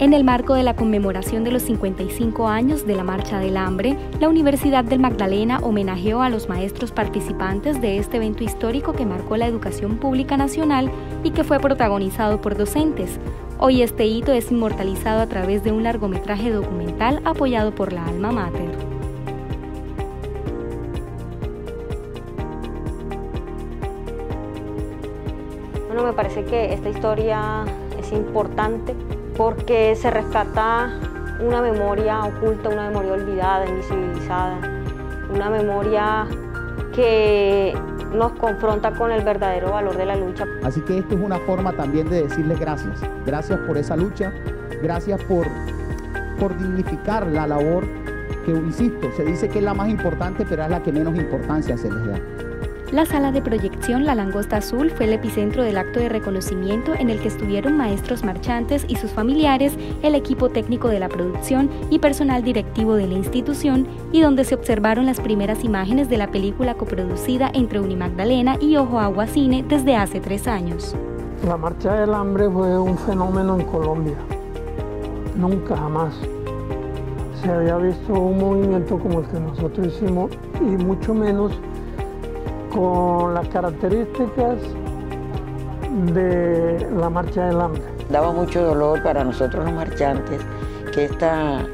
En el marco de la conmemoración de los 55 años de la Marcha del Hambre, la Universidad del Magdalena homenajeó a los maestros participantes de este evento histórico que marcó la educación pública nacional y que fue protagonizado por docentes. Hoy este hito es inmortalizado a través de un largometraje documental apoyado por la Alma Mater. Bueno, me parece que esta historia es importante porque se rescata una memoria oculta, una memoria olvidada, invisibilizada, una memoria que nos confronta con el verdadero valor de la lucha. Así que esto es una forma también de decirles gracias. Gracias por esa lucha, gracias por, por dignificar la labor que, insisto, se dice que es la más importante, pero es la que menos importancia se les da. La sala de proyección La Langosta Azul fue el epicentro del acto de reconocimiento en el que estuvieron maestros marchantes y sus familiares, el equipo técnico de la producción y personal directivo de la institución, y donde se observaron las primeras imágenes de la película coproducida entre Unimagdalena y Ojo Agua Cine desde hace tres años. La Marcha del Hambre fue un fenómeno en Colombia. Nunca jamás se había visto un movimiento como el que nosotros hicimos y mucho menos con las características de la marcha del hambre. Daba mucho dolor para nosotros los marchantes que esta,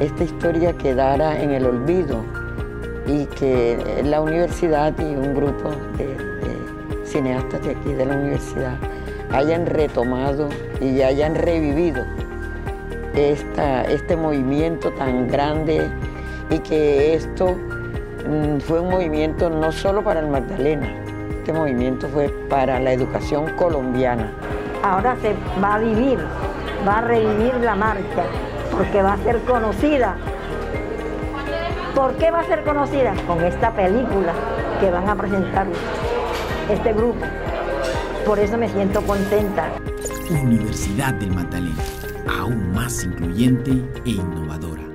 esta historia quedara en el olvido y que la universidad y un grupo de, cineastas de aquí de la universidad hayan retomado y hayan revivido esta, este movimiento tan grande y que esto fue un movimiento no solo para el Magdalena, este movimiento fue para la educación colombiana. Ahora se va a vivir, va a revivir la marcha, porque va a ser conocida. ¿Por qué va a ser conocida? Con esta película que van a presentar este grupo. Por eso me siento contenta. Universidad del Magdalena, aún más incluyente e innovadora.